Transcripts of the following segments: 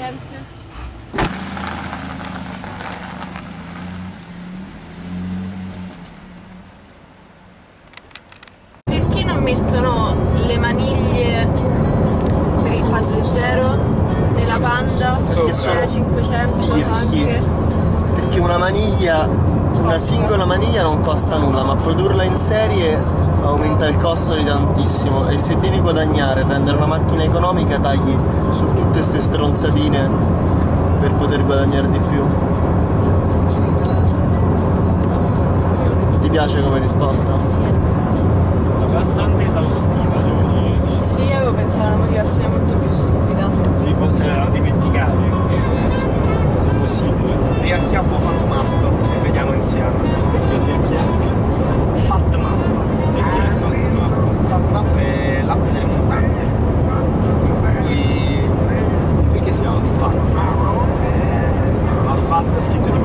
Sente? Perché non mettono le maniglie per il passeggero della Panda? Perché sono 500 tirchi. anche. Perché una maniglia, una singola maniglia non costa nulla, ma produrla in serie aumenta il costo di tantissimo e se devi guadagnare, rendere una macchina economica, tagli su tutte queste stronzatine per poter guadagnare di più. Ti piace come risposta? abbastanza esaustiva, devo dire.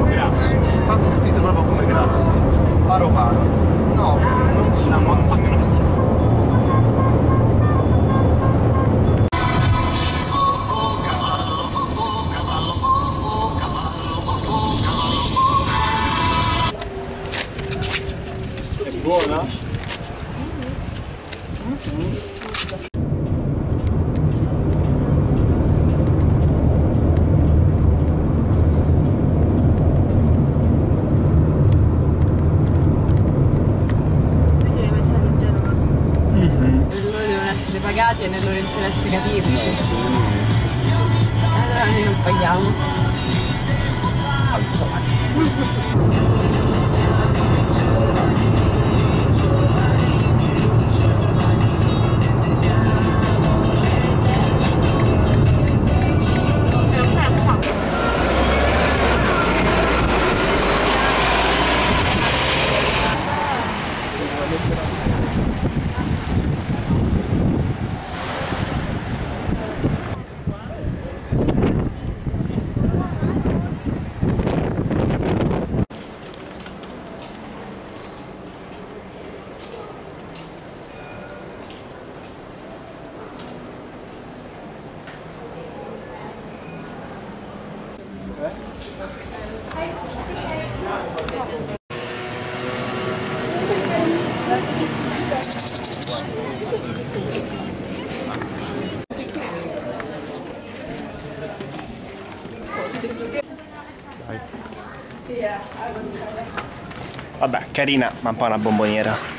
Grasso. Fat scritto proprio come grasso. Paro paro. No, non sono. mappa grassa. È buona? Noi siamo stati in Genova. Loro devono essere loro interesse capirci. Allora noi non paghiamo. Vabbè, carina, ma un po' una bomboniera.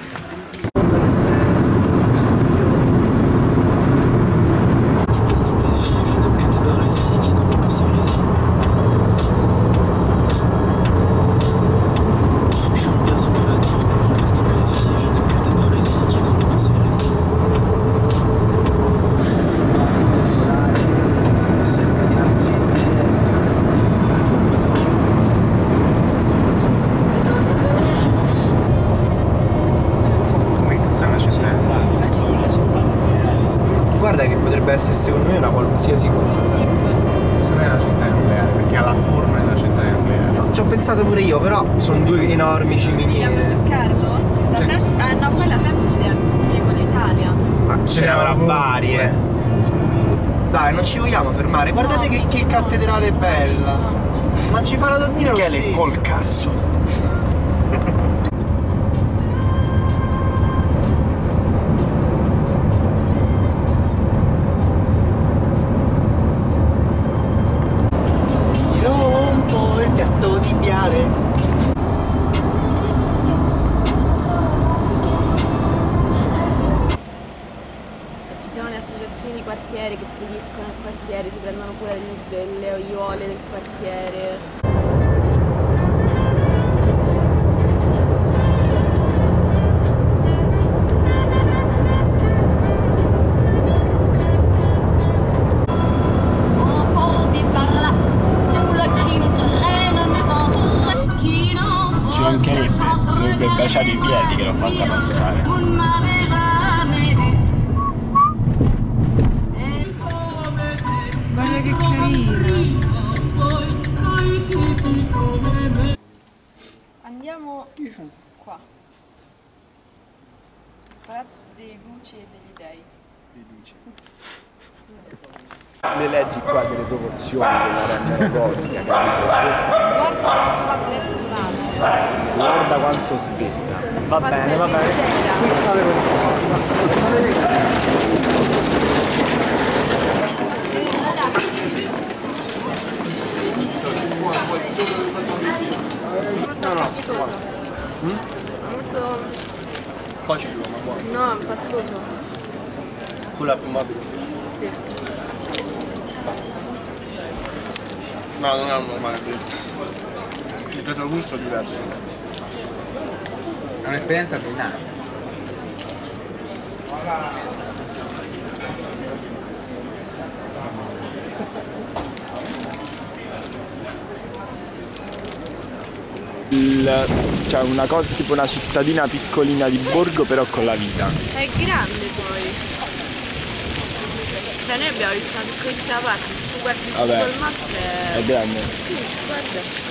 Essere secondo me una qualsiasi cosa. Non è una città nucleare, perché ha la forma della città nucleare. No, ci ho pensato pure io, però sono due enormi Andiamo a ciminiere. cercarlo? La Francia... Ah no, poi la Francia c'è il confine con l'Italia. Ma ce ne avrà varie. Dai, non ci vogliamo fermare. Guardate che, che cattedrale bella. Ma ci fanno dormire lo Michele, stesso. col cazzo. N'en Ci mancherebbe, dovrebbe baciare i piedi che l'ho fatta passare. Guarda che carino! Andiamo qua. Palazzo dei luci e degli dei. Le leggi qua delle proporzioni che la rendono gotica, Guarda quanto guarda svetta. Va bene, va bene. No, no, Molto... Facile, ma buono. No, pastoso. Quello è più morbido. Sì. No, non è un normale Il retrogusto è diverso. È un'esperienza culinaria. Il, cioè una cosa tipo una cittadina piccolina di borgo però con la vita. È grande poi. Cioè noi abbiamo visto una piccolissima parte, se tu guardi su Vabbè. Google Maps è... È grande. Sì, guarda.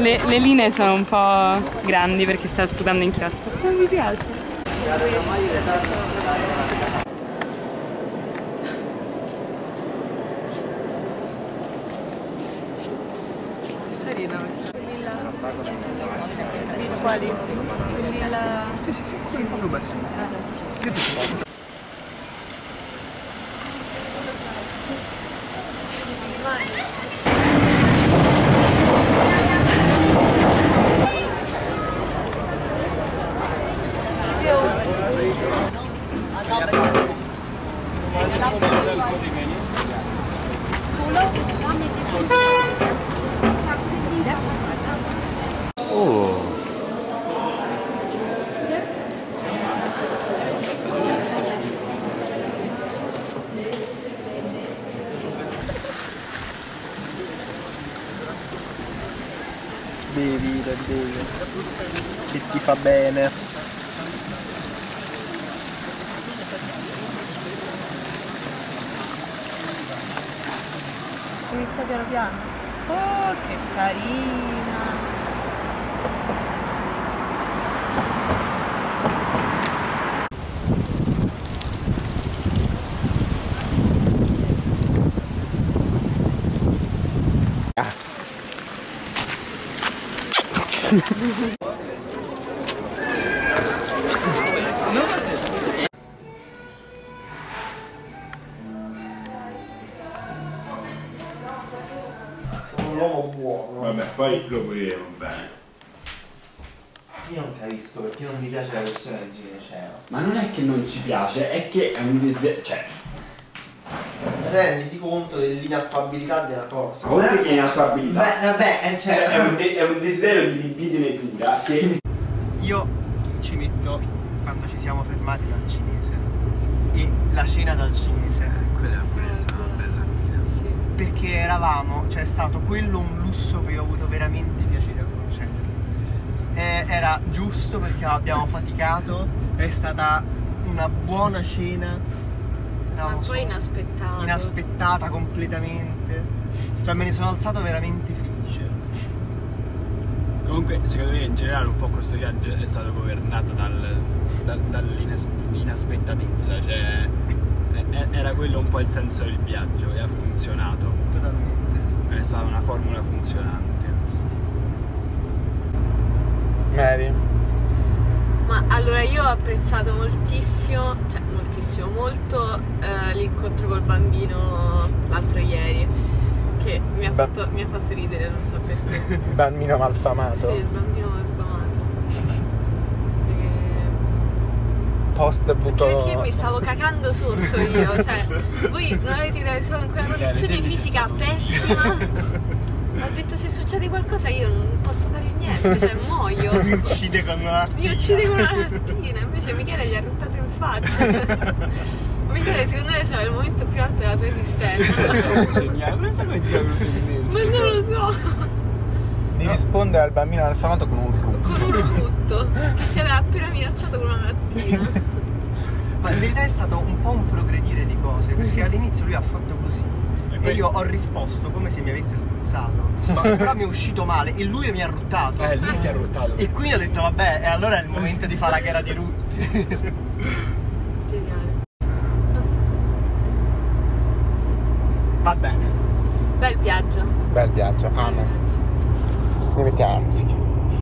Le, le linee sono un po' grandi perché sta sputando inchiostro. Non mi piace. Carina questa. Quali? Quelli là. Sì, sì, sì, quello bassino. Che ti Bevi, bevi. Che ti fa bene. Inizia piano piano. Oh, che carina. Sono un uomo buono. Vabbè, poi lo puliremo bene. Io non capisco perché non mi piace la versione del gineceo. Ma non è che non ci piace, è che è un desiderio. Cioè, Renditi conto dell'inattuabilità della cosa. oltre che in attuabilità, Beh, vabbè, eh, cioè, è, un de- è un desiderio di libidine pura che Io ci metto quando ci siamo fermati dal cinese e la cena dal cinese Quella pure è stata una bella mina. Sì. perché eravamo, cioè è stato quello un lusso che ho avuto veramente piacere a concedere. Eh, era giusto perché abbiamo faticato, è stata una buona cena. Ma Eravamo poi inaspettato. inaspettata completamente. Cioè me ne sono alzato veramente felice. Comunque, secondo me in generale un po' questo viaggio è stato governato dal, dal- dall'inaspettatezza, cioè era quello un po' il senso del viaggio e ha funzionato. Totalmente. È stata una formula funzionante. Mary. Ma allora io ho apprezzato moltissimo, cioè moltissimo, molto eh, l'incontro col bambino l'altro ieri, che mi ha, Ba- fatto, mi ha fatto ridere, non so perché. Il bambino malfamato. Sì, il bambino malfamato. E- Post buco. Perché mi stavo cacando sotto io, cioè voi non avete idea, sono in quella condizione fisica pessima. Ho detto se succede qualcosa io non posso fare niente, cioè muoio. Mi uccide con una Mi uccide con una mattina, invece Michele gli ha ruttato in faccia. Michele, secondo me sarà il momento più alto della tua esistenza. Geniale, non so come sia venuto in mente. Ma non lo so, Di rispondere al bambino malfamato con un rutto. con un rutto che ti aveva appena minacciato con una mattina. Ma in verità è stato un po' un progredire di cose, perché all'inizio lui ha fatto così. E, io ho risposto come se mi avesse spruzzato. Ma però mi è uscito male e lui mi ha ruttato. Eh, lui ti ha ruttato. E quindi ho detto vabbè, e allora è il momento di fare la gara di rutti. Geniale. Va bene. Bel viaggio. Bel viaggio. Viaggio. Mi mettiamo la musica.